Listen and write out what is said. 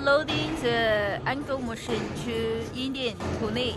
Loading the Angle machine to Indian Pune.